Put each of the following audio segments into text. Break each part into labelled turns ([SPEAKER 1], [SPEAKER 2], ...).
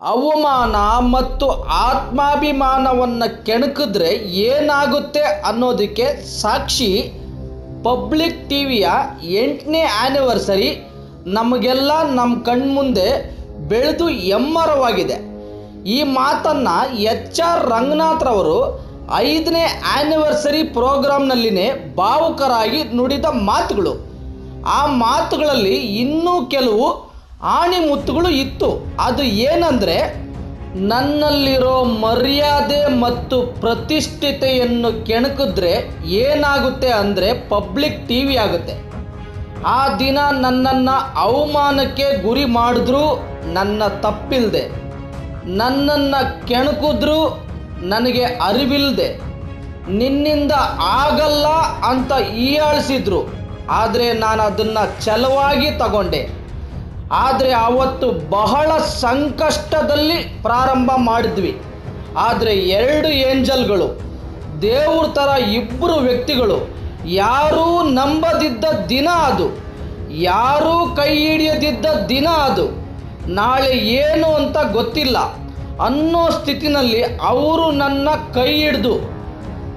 [SPEAKER 1] ಅವಮಾನ ಮತ್ತು ಆತ್ಮಾಭಿಮಾನವನ್ನು ಕೆಣಕಿದ್ರೆ ಏನಾಗುತ್ತೆ ಅನ್ನೋದಕ್ಕೆ ಸಾಕ್ಷಿ ಪಬ್ಲಿಕ್ ಟಿ ವಿಯ ಎಂಟನೇ ಆ್ಯನಿವರ್ಸರಿ ನಮಗೆಲ್ಲ ನಮ್ಮ ಕಣ್ಮುಂದೆ ಬೆಳೆದು ಎಮ್ಮರವಾಗಿದೆ. ಈ ಮಾತನ್ನು ಎಚ್ ಆರ್ ರಂಗನಾಥ್ರವರು ಐದನೇ ಆ್ಯನಿವರ್ಸರಿ ಪ್ರೋಗ್ರಾಂನಲ್ಲಿನೇ ಭಾವುಕರಾಗಿ ನುಡಿದ ಮಾತುಗಳು. ಆ ಮಾತುಗಳಲ್ಲಿ ಇನ್ನೂ ಕೆಲವು ಆಣಿಮುತ್ತುಗಳು ಇತ್ತು. ಅದು ಏನಂದರೆ, ನನ್ನಲ್ಲಿರೋ ಮರ್ಯಾದೆ ಮತ್ತು ಪ್ರತಿಷ್ಠಿತೆಯನ್ನು ಕೆಣಕಿದ್ರೆ ಏನಾಗುತ್ತೆ ಅಂದರೆ ಪಬ್ಲಿಕ್ ಟಿ ವಿ ಆಗುತ್ತೆ. ಆ ದಿನ ನನ್ನನ್ನು ಅವಮಾನಕ್ಕೆ ಗುರಿ ಮಾಡಿದ್ರೂ ನನ್ನ ತಪ್ಪಿಲ್ಲದೆ ನನ್ನನ್ನು ಕೆಣಕಿದ್ರೂ ನನಗೆ ಅರಿವಿಲ್ಲದೆ ನಿನ್ನಿಂದ ಆಗಲ್ಲ ಅಂತ ಈಯಾಳಿಸಿದ್ರು. ಆದರೆ ನಾನು ಅದನ್ನು ಛಲವಾಗಿ ತಗೊಂಡೆ. ಆದರೆ ಆವತ್ತು ಬಹಳ ಸಂಕಷ್ಟದಲ್ಲಿ ಪ್ರಾರಂಭ ಮಾಡಿದ್ವಿ. ಆದರೆ ಎರಡು ಏಂಜಲ್ಗಳು, ದೇವ್ರ ಥರ ಇಬ್ಬರು ವ್ಯಕ್ತಿಗಳು, ಯಾರೂ ನಂಬದಿದ್ದ ದಿನ ಅದು, ಯಾರೂ ಕೈ ಹಿಡಿಯದಿದ್ದ ದಿನ ಅದು, ನಾಳೆ ಏನು ಅಂತ ಗೊತ್ತಿಲ್ಲ ಅನ್ನೋ ಸ್ಥಿತಿನಲ್ಲಿ ಅವರು ನನ್ನ ಕೈ ಹಿಡಿದು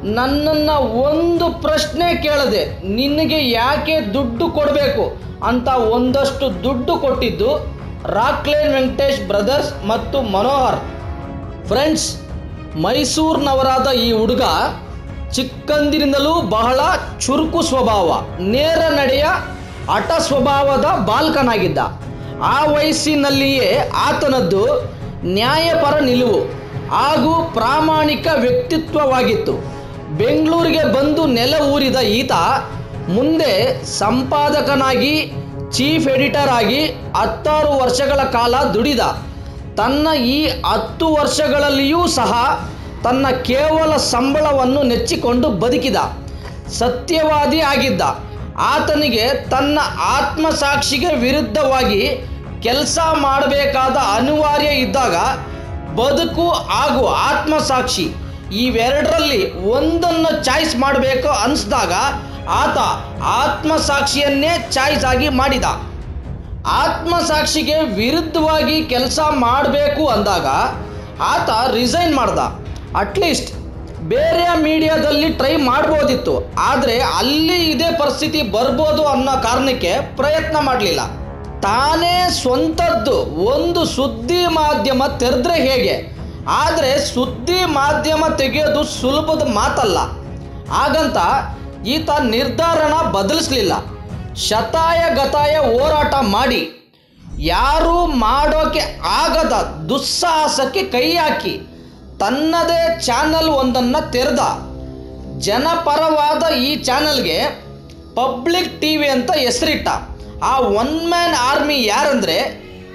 [SPEAKER 1] ನನ್ನನ್ನು ಒಂದು ಪ್ರಶ್ನೆ ಕೇಳದೆ ನಿನಗೆ ಯಾಕೆ ದುಡ್ಡು ಕೊಡಬೇಕು ಅಂತ ಒಂದಷ್ಟು ದುಡ್ಡು ಕೊಟ್ಟಿದ್ದು ರಾಕ್ಲೇನ್ ವೆಂಕಟೇಶ್ ಬ್ರದರ್ಸ್ ಮತ್ತು ಮನೋಹರ್. ಫ್ರೆಂಡ್ಸ್, ಮೈಸೂರಿನವರಾದ ಈ ಹುಡುಗ ಚಿಕ್ಕಂದಿನಿಂದಲೂ ಬಹಳ ಚುರುಕು ಸ್ವಭಾವ, ನೇರ ನಡೆಯ ಹಠ ಸ್ವಭಾವದ ಬಾಲ್ಕನಾಗಿದ್ದ. ಆ ವಯಸ್ಸಿನಲ್ಲಿಯೇ ಆತನದ್ದು ನ್ಯಾಯಪರ ನಿಲುವು ಹಾಗೂ ಪ್ರಾಮಾಣಿಕ ವ್ಯಕ್ತಿತ್ವವಾಗಿತ್ತು. ಬೆಂಗಳೂರಿಗೆ ಬಂದು ನೆಲ ಊರಿದ ಈತ ಮುಂದೆ ಸಂಪಾದಕನಾಗಿ ಚೀಫ್ ಎಡಿಟರ್ ಆಗಿ ಹತ್ತಾರು ವರ್ಷಗಳ ಕಾಲ ದುಡಿದ. ತನ್ನ ಈ ಹತ್ತು ವರ್ಷಗಳಲ್ಲಿಯೂ ಸಹ ತನ್ನ ಕೇವಲ ಸಂಬಳವನ್ನು ನೆಚ್ಚಿಕೊಂಡು ಬದುಕಿದ. ಸತ್ಯವಾದಿ ಆಗಿದ್ದ. ಆತನಿಗೆ ತನ್ನ ಆತ್ಮಸಾಕ್ಷಿಗೆ ವಿರುದ್ಧವಾಗಿ ಕೆಲಸ ಮಾಡಬೇಕಾದ ಅನಿವಾರ್ಯ ಇದ್ದಾಗ ಬದುಕು ಹಾಗೂ ಆತ್ಮಸಾಕ್ಷಿ ಇವೆರಡರಲ್ಲಿ ಒಂದನ್ನು ಚಾಯ್ಸ್ ಮಾಡಬೇಕು ಅನಿಸಿದಾಗ ಆತ ಆತ್ಮಸಾಕ್ಷಿಯನ್ನೇ ಚಾಯ್ಸ್ ಆಗಿ ಮಾಡಿದ. ಆತ್ಮಸಾಕ್ಷಿಗೆ ವಿರುದ್ಧವಾಗಿ ಕೆಲಸ ಮಾಡಬೇಕು ಅಂದಾಗ ಆತ ರಿಸೈನ್ ಮಾಡ್ದ. ಅಟ್ಲೀಸ್ಟ್ ಬೇರೆ ಮೀಡಿಯಾದಲ್ಲಿ ಟ್ರೈ ಮಾಡ್ಬೋದಿತ್ತು, ಆದರೆ ಅಲ್ಲಿ ಇದೇ ಪರಿಸ್ಥಿತಿ ಬರ್ಬೋದು ಅನ್ನೋ ಕಾರಣಕ್ಕೆ ಪ್ರಯತ್ನ ಮಾಡಲಿಲ್ಲ. ತಾನೇ ಸ್ವಂತದ್ದು ಒಂದು ಸುದ್ದಿ ಮಾಧ್ಯಮ ತೆರೆದ್ರೆ ಹೇಗೆ? ಆದರೆ ಸುದ್ದಿ ಮಾಧ್ಯಮ ತೆಗೆಯೋದು ಸುಲಭದ ಮಾತಲ್ಲ. ಹಾಗಂತ ಈತ ನಿರ್ಧಾರನ ಬದಲಿಸಲಿಲ್ಲ. ಶತಾಯ ಗತಾಯ ಹೋರಾಟ ಮಾಡಿ ಯಾರೂ ಮಾಡೋಕೆ ಆಗದ ದುಸ್ಸಾಹಸಕ್ಕೆ ಕೈ ಹಾಕಿ ತನ್ನದೇ ಚಾನಲ್ ಒಂದನ್ನು ತೆರೆದ. ಜನಪರವಾದ ಈ ಚಾನಲ್ಗೆ ಪಬ್ಲಿಕ್ ಟಿ ವಿ ಅಂತ ಹೆಸರಿಟ್ಟ. ಆ one man army ಯಾರಂದರೆ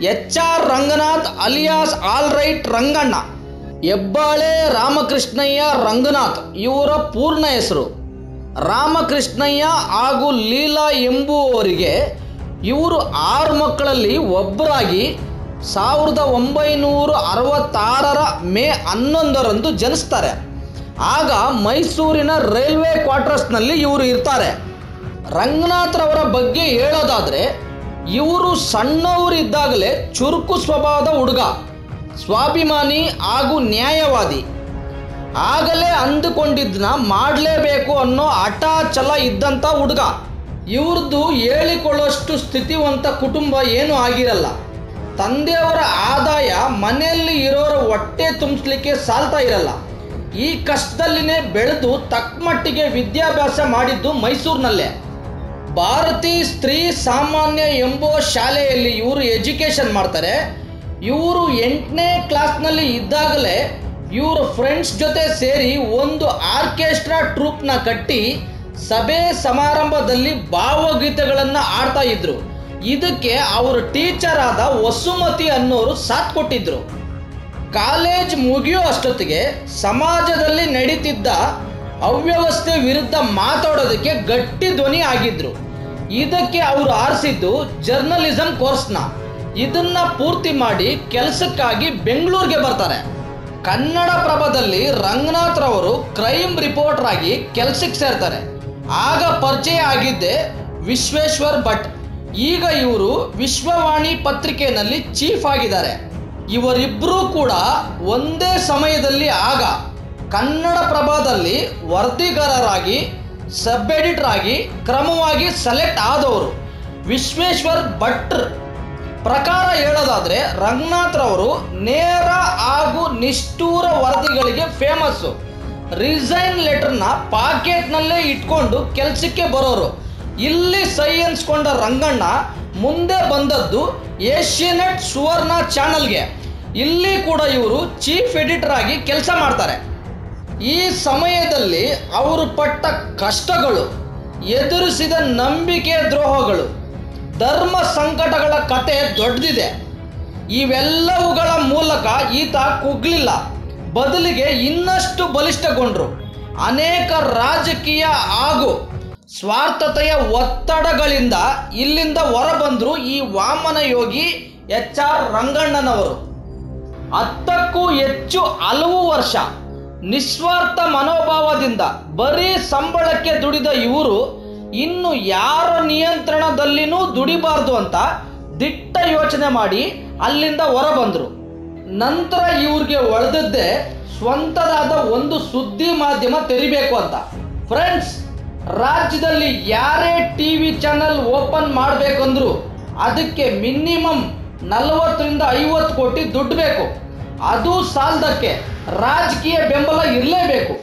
[SPEAKER 1] H R Ranganath alias all right Ranganna. Hebbale Ramakrishnaiah Ranganath, ಇವರ ಪೂರ್ಣ ಹೆಸರು. ರಾಮಕೃಷ್ಣಯ್ಯ ಹಾಗೂ ಲೀಲಾ ಎಂಬುವವರಿಗೆ ಇವರು ಆರು ಮಕ್ಕಳಲ್ಲಿ ಒಬ್ಬರಾಗಿ ಸಾವಿರದ ಒಂಬೈನೂರ ಅರವತ್ತಾರರ ಮೇ ಹನ್ನೊಂದರಂದು ಜನಿಸ್ತಾರೆ. ಆಗ ಮೈಸೂರಿನ ರೈಲ್ವೆ ಕ್ವಾರ್ಟರ್ಸ್ನಲ್ಲಿ ಇವರು ಇರ್ತಾರೆ. ರಂಗನಾಥ್ರವರ ಬಗ್ಗೆ ಹೇಳೋದಾದರೆ, ಇವರು ಸಣ್ಣವರಿದ್ದಾಗಲೇ ಚುರುಕು ಸ್ವಭಾವದ ಹುಡುಗ. ಸ್ವಾಭಿಮಾನಿ ಹಾಗೂ ನ್ಯಾಯವಾದಿ. ಆಗಲೇ ಅಂದುಕೊಂಡಿದ್ದನ್ನ ಮಾಡಲೇಬೇಕು ಅನ್ನೋ ಹಠ ಛಲ ಇದ್ದಂಥ ಹುಡುಗ. ಇವ್ರದ್ದು ಹೇಳಿಕೊಳ್ಳೋಷ್ಟು ಸ್ಥಿತಿವಂತ ಕುಟುಂಬ ಏನೂ ಆಗಿರಲ್ಲ. ತಂದೆಯವರ ಆದಾಯ ಮನೆಯಲ್ಲಿ ಇರೋರ ಹೊಟ್ಟೆ ತುಂಬಿಸ್ಲಿಕ್ಕೆ ಸಾಲ್ತಾ ಇರಲ್ಲ. ಈ ಕಷ್ಟದಲ್ಲಿನೇ ಬೆಳೆದು ತಕ್ಕಮಟ್ಟಿಗೆ ವಿದ್ಯಾಭ್ಯಾಸ ಮಾಡಿದ್ದು ಮೈಸೂರಿನಲ್ಲೇ. ಭಾರತೀ ಸ್ತ್ರೀ ಸಾಮಾನ್ಯ ಎಂಬೋ ಶಾಲೆಯಲ್ಲಿ ಇವರು ಎಜುಕೇಷನ್ ಮಾಡ್ತಾರೆ. ಇವರು ಎಂಟನೇ ಕ್ಲಾಸ್ನಲ್ಲಿ ಇದ್ದಾಗಲೇ ಇವರು ಫ್ರೆಂಡ್ಸ್ ಜೊತೆ ಸೇರಿ ಒಂದು ಆರ್ಕೆಸ್ಟ್ರಾ ಟ್ರೂಪ್ನ ಕಟ್ಟಿ ಸಭೆ ಸಮಾರಂಭದಲ್ಲಿ ಭಾವಗೀತೆಗಳನ್ನು ಆಡ್ತಾ ಇದ್ರು. ಇದಕ್ಕೆ ಅವರು ಟೀಚರ್ ಆದ ವಸುಮತಿ ಅನ್ನೋರು ಸಾಥ್ ಕೊಟ್ಟಿದ್ರು. ಕಾಲೇಜ್ ಮುಗಿಯೋ ಅಷ್ಟೊತ್ತಿಗೆ ಸಮಾಜದಲ್ಲಿ ನಡೀತಿದ್ದ ಅವ್ಯವಸ್ಥೆ ವಿರುದ್ಧ ಮಾತಾಡೋದಕ್ಕೆ ಗಟ್ಟಿ ಧ್ವನಿ ಆಗಿದ್ರು. ಇದಕ್ಕೆ ಅವರು ಆರಿಸಿದ್ದು ಜರ್ನಲಿಸಂ ಕೋರ್ಸ್ನ ಇದನ್ನ ಪೂರ್ತಿ ಮಾಡಿ ಕೆಲಸಕ್ಕಾಗಿ ಬೆಂಗಳೂರಿಗೆ ಬರ್ತಾರೆ. ಕನ್ನಡ ಪ್ರಭದಲ್ಲಿ ರಂಗನಾಥ್ ರವರು ಕ್ರೈಮ್ ರಿಪೋರ್ಟರ್ ಆಗಿ ಕೆಲಸಕ್ಕೆ ಸೇರ್ತಾರೆ. ಆಗ ಪರಿಚಯ ಆಗಿದ್ದೆ ವಿಶ್ವೇಶ್ವರ್ ಭಟ್. ಈಗ ಇವರು ವಿಶ್ವವಾಣಿ ಪತ್ರಿಕೆಯಲ್ಲಿ ಚೀಫ್ ಆಗಿದ್ದಾರೆ. ಇವರಿಬ್ಬರೂ ಕೂಡ ಒಂದೇ ಸಮಯದಲ್ಲಿ ಆಗ ಕನ್ನಡ ಪ್ರಭಾದಲ್ಲಿ ವರದಿಗಾರರಾಗಿ ಸಬ್ ಎಡಿಟರ್ ಆಗಿ, ಕ್ರಮವಾಗಿ ಸೆಲೆಕ್ಟ್ ಆದವರು ವಿಶ್ವೇಶ್ವರ್ ಭಟ್ರ್ ಪ್ರಕಾರ ಹೇಳೋದಾದ್ರೆ ರಂಗನಾಥ್ರವರು ನೇರ ಹಾಗೂ ನಿಷ್ಠೂರ ವರದಿಗಳಿಗೆ ಫೇಮಸ್ಸು ರಿಸೈನ್ ಲೆಟರ್ನ ಪಾಕೆಟ್ನಲ್ಲೇ ಇಟ್ಕೊಂಡು ಕೆಲಸಕ್ಕೆ ಬರೋರು. ಇಲ್ಲಿ ಸೈ ಅನ್ಸ್ಕೊಂಡ ರಂಗಣ್ಣ ಮುಂದೆ ಬಂದದ್ದು ಏಷ್ಯನೆಟ್ ಸುವರ್ಣ ಚಾನಲ್ಗೆ. ಇಲ್ಲಿ ಕೂಡ ಇವರು ಚೀಫ್ ಎಡಿಟರ್ ಆಗಿ ಕೆಲಸ ಮಾಡ್ತಾರೆ. ಈ ಸಮಯದಲ್ಲಿ ಅವರು ಪಟ್ಟ ಕಷ್ಟಗಳು, ಎದುರಿಸಿದ ನಂಬಿಕೆ ದ್ರೋಹಗಳು ಧರ್ಮ ಸಂಕಟಗಳ ಕತೆ ದೊಡ್ಡದಿದೆ ಇವೆಲ್ಲವುಗಳ ಮೂಲಕ ಈತ ಕುಗ್ಲಿಲ್ಲ. ಬದಲಿಗೆ ಇನ್ನಷ್ಟು ಬಲಿಷ್ಠಗೊಂಡ್ರು. ಅನೇಕ ರಾಜಕೀಯ ಹಾಗೂ ಸ್ವಾರ್ಥತೆಯ ಒತ್ತಡಗಳಿಂದ ಇಲ್ಲಿಂದ ಹೊರಬಂದ್ರು ಈ ವಾಮನ ಯೋಗಿ ಎಚ್ ಆರ್ ರಂಗಣ್ಣನವರು. ಹತ್ತಕ್ಕೂ ಹೆಚ್ಚು ಹಲವು ವರ್ಷ ನಿಸ್ವಾರ್ಥ ಮನೋಭಾವದಿಂದ ಬರೀ ಸಂಬಳಕ್ಕೆ ದುಡಿದ ಇವರು ಇನ್ನು ಯಾರ ನಿಯಂತ್ರಣದಲ್ಲಿನೂ ದುಡಿಬಾರ್ದು ಅಂತ ದಿಟ್ಟ ಯೋಚನೆ ಮಾಡಿ ಅಲ್ಲಿಂದ ಹೊರಬಂದರು. ನಂತರ ಇವ್ರಿಗೆ ಒಳೆದದ್ದೇ ಸ್ವಂತದಾದ ಒಂದು ಸುದ್ದಿ ಮಾಧ್ಯಮ ತೆರಿಬೇಕು ಅಂತ. ಫ್ರೆಂಡ್ಸ್ ರಾಜ್ಯದಲ್ಲಿ ಯಾರೇ ಟಿ ವಿ ಚಾನಲ್ ಓಪನ್ ಮಾಡಬೇಕಂದ್ರು ಅದಕ್ಕೆ ಮಿನಿಮಮ್ ನಲವತ್ತರಿಂದ ಐವತ್ತು ಕೋಟಿ ದುಡ್ಡು ಬೇಕು. ಅದು ಸಾಲದಕ್ಕೆ ರಾಜಕೀಯ ಬೆಂಬಲ ಇರಲೇಬೇಕು.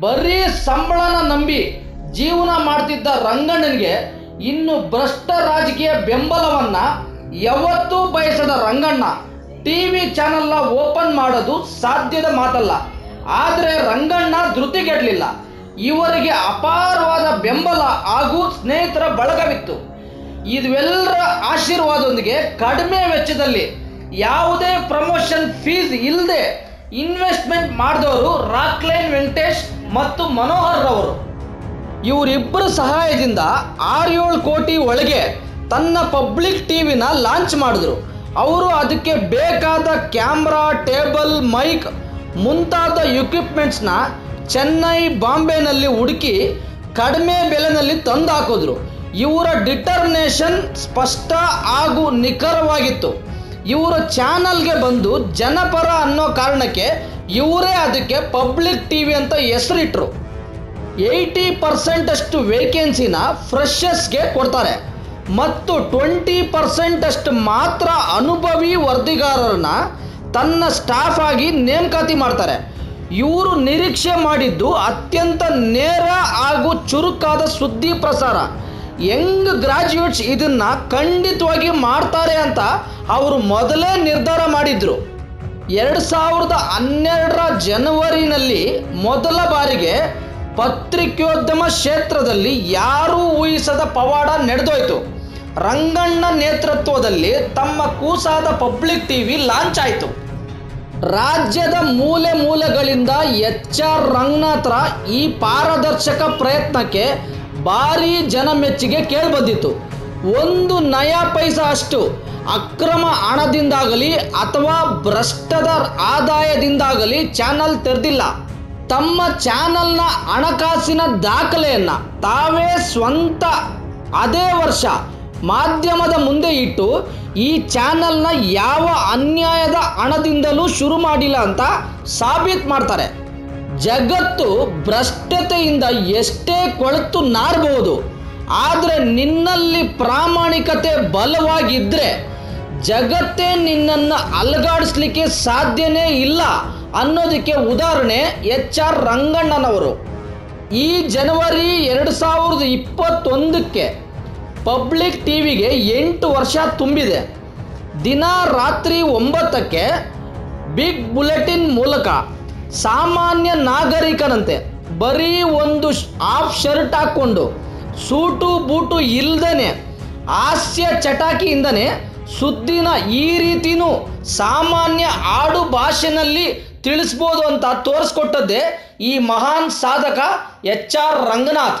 [SPEAKER 1] ಬರೀ ಸಂಬಳನ ನಂಬಿ ಜೀವನ ಮಾಡ್ತಿದ್ದ ರಂಗಣ್ಣನಿಗೆ ಇನ್ನು ಭ್ರಷ್ಟ ರಾಜಕೀಯ ಬೆಂಬಲವನ್ನ ಯಾವತ್ತೂ ಬಯಸದ ರಂಗಣ್ಣ ಟಿವಿ ಚಾನೆಲ್ನ ಓಪನ್ ಮಾಡೋದು ಸಾಧ್ಯದ ಮಾತಲ್ಲ. ಆದರೆ ರಂಗಣ್ಣ ಧೃತಿಗೆಡಲಿಲ್ಲ. ಇವರಿಗೆ ಅಪಾರವಾದ ಬೆಂಬಲ ಹಾಗೂ ಸ್ನೇಹಿತರ ಬಳಗವಿತ್ತು. ಇದೆಲ್ಲರ ಆಶೀರ್ವಾದದೊಂದಿಗೆ ಕಡಿಮೆ ವೆಚ್ಚದಲ್ಲಿ ಯಾವುದೇ ಪ್ರಮೋಷನ್ ಫೀಸ್ ಇಲ್ಲದೆ ಇನ್ವೆಸ್ಟ್ಮೆಂಟ್ ಮಾಡಿದವರು ರಾಕ್ಲೈನ್ ವೆಂಕಟೇಶ್ ಮತ್ತು ಮನೋಹರ್ ರವರು. ಇವರಿಬ್ಬರ ಸಹಾಯದಿಂದ ಆರು ಏಳು ಕೋಟಿ ಒಳಗೆ ತನ್ನ ಪಬ್ಲಿಕ್ ಟಿವಿನ ಲಾಂಚ್ ಮಾಡಿದ್ರು. ಅವರು ಅದಕ್ಕೆ ಬೇಕಾದ ಕ್ಯಾಮ್ರಾ, ಟೇಬಲ್, ಮೈಕ್, ಮುಂತಾದ ಎಕ್ವಿಪ್ಮೆಂಟ್ಸ್ನ ಚೆನ್ನೈ, ಬಾಂಬೆನಲ್ಲಿ ಹುಡುಕಿ ಕಡಿಮೆ ಬೆಲೆನಲ್ಲಿ ತಂದು ಹಾಕಿದ್ರು ಇವರ ಡಿಟರ್ಮಿನೇಷನ್ ಸ್ಪಷ್ಟ ಹಾಗೂ ನಿಖರವಾಗಿತ್ತು. ಇವರ ಚಾನಲ್ಗೆ ಬಂದು ಜನಪರ ಅನ್ನೋ ಕಾರಣಕ್ಕೆ ಇವರೇ ಅದಕ್ಕೆ ಪಬ್ಲಿಕ್ ಟಿವಿ ಅಂತ ಹೆಸರಿಟ್ರು. ಏಯ್ಟಿ ಪರ್ಸೆಂಟ್ ಅಷ್ಟು ವೇಕೆನ್ಸಿನ ಫ್ರೆಶರ್ಸ್ಗೆ ಕೊಡ್ತಾರೆ. ಮತ್ತು ಟ್ವೆಂಟಿ ಪರ್ಸೆಂಟ್ ಅಷ್ಟು ಮಾತ್ರ ಅನುಭವಿ ವರದಿಗಾರರನ್ನ ತನ್ನ ಸ್ಟಾಫ್ ಆಗಿ ನೇಮಕಾತಿ ಮಾಡ್ತಾರೆ. ಇವರು ನಿರೀಕ್ಷೆ ಮಾಡಿದ್ದು ಅತ್ಯಂತ ನೇರ ಹಾಗೂ ಚುರುಕಾದ ಸುದ್ದಿ ಪ್ರಸಾರ. ಯಂಗ್ ಗ್ರಾಜ್ಯುಯೇಟ್ಸ್ ಇದನ್ನು ಖಂಡಿತವಾಗಿ ಮಾಡ್ತಾರೆ ಅಂತ ಅವರು ಮೊದಲೇ ನಿರ್ಧಾರ ಮಾಡಿದ್ರು. ಎರಡು ಸಾವಿರದ ಹನ್ನೆರಡರ ಜನವರಿನಲ್ಲಿ ಮೊದಲ ಬಾರಿಗೆ ಪತ್ರಿಕೋದ್ಯಮ ಕ್ಷೇತ್ರದಲ್ಲಿ ಯಾರೂ ಊಹಿಸದ ಪವಾಡ ನಡೆದೋಯ್ತು. ರಂಗಣ್ಣ ನೇತೃತ್ವದಲ್ಲಿ ತಮ್ಮ ಕೂಸಾದ ಪಬ್ಲಿಕ್ ಟಿವಿ ಲಾಂಚ್ ಆಯಿತು. ರಾಜ್ಯದ ಮೂಲೆ ಮೂಲೆಗಳಿಂದ ಎಚ್ ಆರ್ ರಂಗನಾಥ್ರ ಈ ಪಾರದರ್ಶಕ ಪ್ರಯತ್ನಕ್ಕೆ ಭಾರೀ ಜನಮೆಚ್ಚುಗೆ ಕೇಳಿಬಂದಿತ್ತು. ಒಂದು ನಯ ಪೈಸ ಅಷ್ಟು ಅಕ್ರಮ ಹಣದಿಂದಾಗಲಿ ಅಥವಾ ಭ್ರಷ್ಟದ ಆದಾಯದಿಂದಾಗಲಿ ಚಾನಲ್ ತೆರೆದಿಲ್ಲ. ತಮ್ಮ ಚಾನಲ್ನ ಹಣಕಾಸಿನ ದಾಖಲೆಯನ್ನು ತಾವೇ ಸ್ವಂತ ಅದೇ ವರ್ಷ ಮಾಧ್ಯಮದ ಮುಂದೆ ಇಟ್ಟು ಈ ಚಾನಲ್ನ ಯಾವ ಅನ್ಯಾಯದ ಹಣದಿಂದಲೂ ಶುರು ಮಾಡಿಲ್ಲ ಅಂತ ಸಾಬೀತು ಮಾಡ್ತಾರೆ. ಜಗತ್ತು ಭ್ರಷ್ಟತೆಯಿಂದ ಎಷ್ಟೇ ಕೊಳೆತು ನಾರಬಹುದು ಆದರೆ ನಿನ್ನಲ್ಲಿ ಪ್ರಾಮಾಣಿಕತೆ ಬಲವಾಗಿದ್ದರೆ ಜಗತ್ತೇ ನಿನ್ನನ್ನು ಅಲಗಾಡಿಸ್ಲಿಕ್ಕೆ ಸಾಧ್ಯನೇ ಇಲ್ಲ. ಅನ್ನೋದಕ್ಕೆ ಉದಾಹರಣೆ ಎಚ್ ಆರ್ ರಂಗಣ್ಣನವರು. ಈ ಜನವರಿ ಎರಡು ಸಾವಿರದ ಇಪ್ಪತ್ತೊಂದಕ್ಕೆ ಪಬ್ಲಿಕ್ ಟಿ ವಿಗೆ ಎಂಟು ವರ್ಷ ತುಂಬಿದೆ. ದಿನ ರಾತ್ರಿ ಒಂಬತ್ತಕ್ಕೆ ಬಿಗ್ ಬುಲೆಟಿನ್ ಮೂಲಕ ಸಾಮಾನ್ಯ ನಾಗರಿಕನಂತೆ ಬರೀ ಒಂದು ಹಾಫ್ ಶರ್ಟ್ ಹಾಕ್ಕೊಂಡು ಸೂಟು ಬೂಟು ಇಲ್ಲದೇ ಹಾಸ್ಯ ಚಟಾಕಿಯಿಂದನೇ ಸುದ್ದಿನ ಈ ರೀತಿನೂ ಸಾಮಾನ್ಯ ಆಡು ಭಾಷೆನಲ್ಲಿ ತಿಳಿಸ್ಬೋದು ಅಂತ ತೋರಿಸ್ಕೊಟ್ಟದ್ದೇ ಈ ಮಹಾನ್ ಸಾಧಕ ಎಚ್ ಆರ್ ರಂಗನಾಥ್.